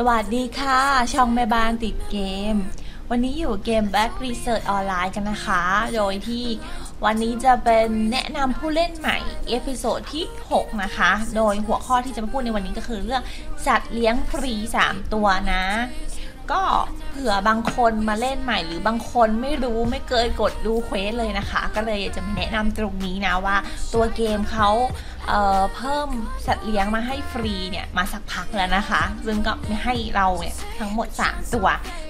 สวัสดีค่ะ ช่องแม่บ้านติดเกม วันนี้อยู่เกม Back Research ออนไลน์กันนะคะ โดยที่วันนี้จะเป็นแนะนำผู้เล่นใหม่ episode ที่ 6 นะคะ โดยหัวข้อที่จะมาพูดในวันนี้ก็คือเรื่องสัตว์เลี้ยงฟรี 3 ตัวนะ ก็เผื่อบางคนมาเล่นใหม่หรือบางคนไม่รู้ไม่เคยกดดู quest เลยนะคะ ก็เลยจะมาแนะนำตรงนี้นะว่า ตัวเกมเขาเพิ่มสัตว์เลี้ยงมาให้ฟรีเนี่ยมาสักพักแล้วนะคะ ซึ่งก็มีให้เราเนี่ยทั้งหมด 3 ตัว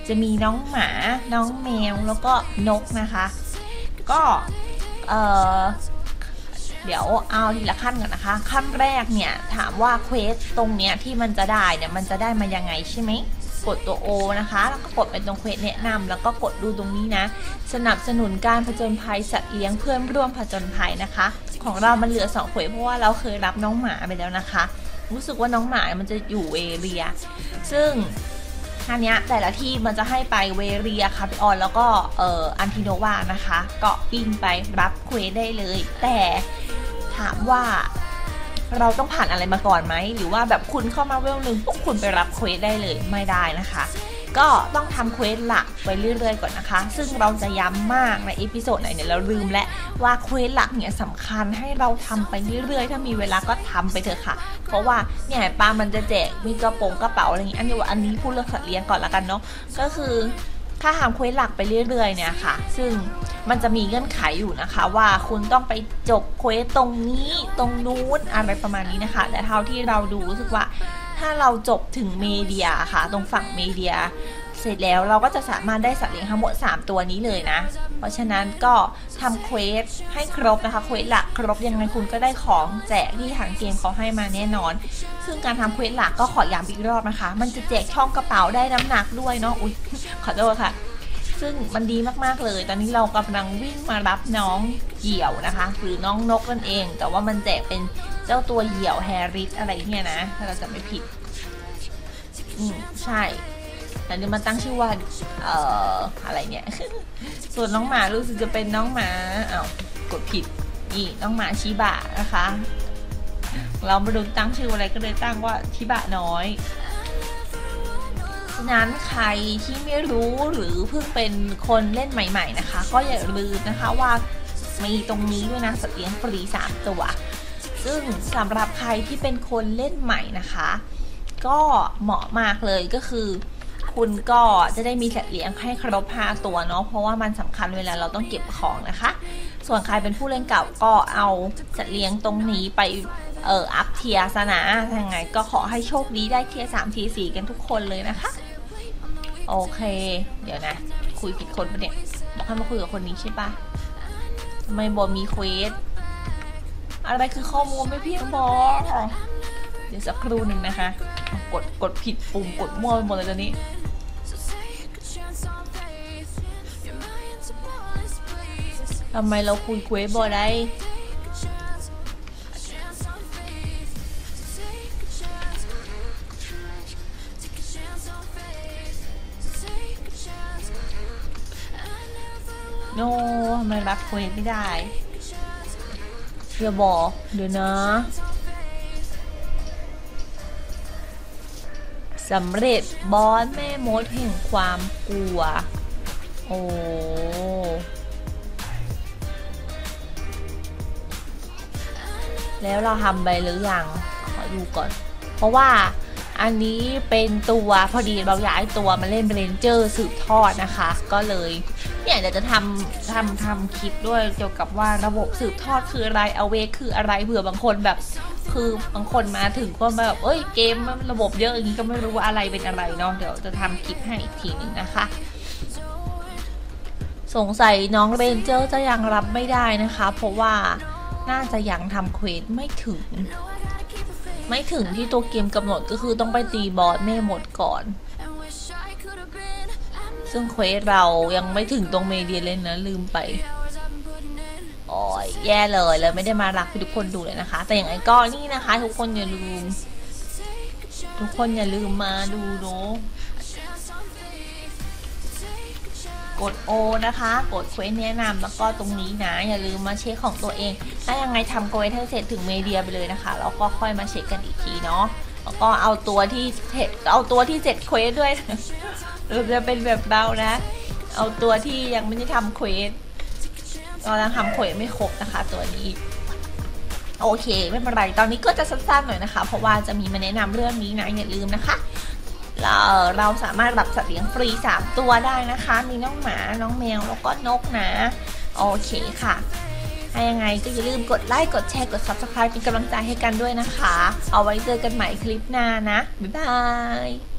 จะมีน้องหมา น้องแมวแล้วก็นกนะคะ ก็เดี๋ยวเอาทีละขั้นก่อนนะคะ ขั้นแรกเนี่ยถามว่า quest ตรงเนี้ยที่มันจะได้เนี่ยมันจะได้มายังไงใช่ไหม กดตัว O นะคะ แล้วก็กดไปตรง quest แนะนำแล้วก็กดดูตรงนี้นะ สนับสนุนการผจญภัยสัตว์เลี้ยงเพื่อนร่วมผจญภัยนะคะ ของเรามันเหลือ2 quest เพราะว่าเราเคยรับน้องหมาไปแล้วนะคะ รู้สึกว่าน้องหมามันจะอยู่เวเลีย ซึ่งอันนี้แต่ละที่มันจะให้ไปเวเลียคาลเฟออนแล้วก็เอ่ออัลติโนวานะคะ ก็วิ่งไปรับ quest ได้เลย แต่ถามว่า เราต้องผ่านอะไรมาก่อนไหม หรือว่าแบบคุณเข้ามาเวลหนึ่งปุ๊บคุณไปรับ quest ได้เลยไม่ได้นะคะ ก็ต้องทำ quest หลักไปเรื่อยๆก่อนนะคะ ซึ่งเราจะย้ำมากใน episode ไหนเนี่ยเราลืมและว่า quest หลักเนี่ยสำคัญให้เราทำไปเรื่อยๆ ถ้ามีเวลาก็ทำไปเถอะค่ะ เพราะว่าเนี่ยปลามันจะแจกมีกระโปรงกระเป๋าอะไรอย่างนี้ยอันนี้ว่าอันนี้พูดเรื่องสัตว์เลี้ยงก่อนละกันเนาะก็คือ ถ้าทำ quest หลักไปเรื่อยๆเนี่ยค่ะ ซึ่งมันจะมีเงื่อนไขอยู่นะคะ ว่าคุณต้องไปจบ quest ตรงนี้ตรงนู้นอะไรประมาณนี้นะคะ แต่เท่าที่เราดูรู้สึกว่าถ้าเราจบถึงเมเดียค่ะ ตรงฝั่งเมเดีย เสร็จแล้วเราก็จะสามารถได้สัตว์เลี้ยงทั้งหมด 3 ตัวนี้เลยนะ เพราะฉะนั้นก็ทำ quest ให้ครบนะคะ quest หลักครบยังไงคุณก็ได้ของแจกที่ทางเกมเขาให้มาแน่นอน ซึ่งการทำ quest หลักก็ขอย้ำอีกรอบนะคะ มันจะแจกช่องกระเป๋าได้น้ำหนักด้วยเนาะอุ้ยขอโทษค่ะ ซึ่งมันดีมากๆเลย ตอนนี้เรากำลังวิ่งมารับน้องเหยี่ยวนะคะ หรือน้องนกนั่นเอง แต่ว่ามันแจกเป็นเจ้าตัวเหยี่ยวแฮร์ริสอะไรเนี่ยนะ ถ้าเราจะไม่ผิด อืมใช่ แต่นี่มันตั้งชื่อว่าเอ่ออะไรเนี่ย ส่วนน้องหมารู้สึกจะเป็นน้องหมาเอา้ากดผิดนี่น้องหมาชิบะนะคะ เราม่รู้ตั้งชื่ออะไรก็เลยตั้งว่าชิบะน้อยนั้นใครที่ไม่รู้หรือเพิ่งเป็นคนเล่นใหม่ ๆนะคะ ก็อย่าลืมนะคะว่ามีตรงนี้ด้วยนะสเตียงฟรี3ตัว ซึ่งสำหรับใครที่เป็นคนเล่นใหม่นะคะ ก็เหมาะมากเลยก็คือ คุณก็จะได้มีสัตว์เลี้ยงให้ครบ5ตัวเนาะเพราะว่ามันสำคัญเวลาเราต้องเก็บของนะคะ ส่วนใครเป็นผู้เล่นเก่าก็เอาสัตว์เลี้ยงตรงนี้ไปเอออัพเทียสนะยังไงก็ขอให้โชคดีได้เทียสามทีสี่กันทุกคนเลยนะคะ โอเค เดี๋ยวนะ คุยผิดคนปะเนี่ยบอกให้มาคุยกับคนนี้ใช่ปะทำไมบอมีเควสอะไรคือข้อมูลไม่เพียงพอเดี๋ยวสักครู่หนึ่งนะคะ กดกดผิดปุ่มกดมั่วไปหมดเลยตอนนี้ ทำไมเราคุยเควสบอได้โน้ทำไมรับ quest ไม่ได้เดี๋ยวบอก เดี๋ยวนะสำเร็จบอสแม่มดแห่งความกลัว โอ้ แล้วเราทำไปหรือยังขอดูก่อน เพราะว่าอันนี้เป็นตัวพอดีเราย้ายตัวมาเล่น Ranger สืบทอดนะคะ ก็เลยเนี่ยเดี๋ยวจะทำทำทำคลิปด้วยเกี่ยวกับว่าระบบสืบทอดคืออะไรเอาเวคืออะไรเผื่อบางคนแบบ คือบางคนมาถึงก็แบบเอ้ยเกมระบบเยอะอย่างนี้ก็ไม่รู้ว่าอะไรเป็นอะไรเนาะเดี๋ยวจะทำคลิปให้อีกทีหนึ่งนะคะสงสัยน้อง Ranger จะยังรับไม่ได้นะคะ เพราะว่า น่าจะยังทำ quest ไม่ถึง ไม่ถึงที่ตัวเกมกำหนดก็คือต้องไปตีบอสแม่มดก่อน ซึ่ง quest เรายังไม่ถึงตรงเมเดียเลยนะ ลืมไปโอ้ยแย่เลยเลยไม่ได้มารับทุกคนดูเลยนะคะ แต่อย่างไรก็นี่นะคะ ทุกคนอย่าลืม ทุกคนอย่าลืมมาดูเนาะ กด O นะคะ กด quest แนะนำแล้วก็ตรงนี้นะ อย่าลืมมาเช็คของตัวเอง ถ้ายังไงทำ quest ให้เสร็จถึงเมเดียไปเลยนะคะ แล้วก็ค่อยมาเช็คกันอีกทีเนาะแล้วก็เอาตัวที่เสร็จเอาตัวที่เสร็จ quest ด้วยหรือจะเป็นแบบเรานะ เอาตัวที่ยังไม่ได้ทำ quest เรายังทำ quest ไม่ครบนะคะ ตัวนี้โอเค ไม่เป็นไร ตอนนี้ก็จะสั้นๆหน่อยนะคะ เพราะว่าจะมีมาแนะนำเรื่องนี้นะอย่าลืมนะคะ เราเราสามารถรับสัตว์เลี้ยงฟรี 3 ตัวได้นะคะ มีน้องหมา น้องแมว แล้วก็นกนะ โอเคค่ะถ้ายังไงก็อย่าลืมกดไลค์ กดแชร์ กด subscribe เป็นกำลังใจให้กันด้วยนะคะ เอาไว้เจอกันใหม่คลิปหน้านะ บ๊ายบาย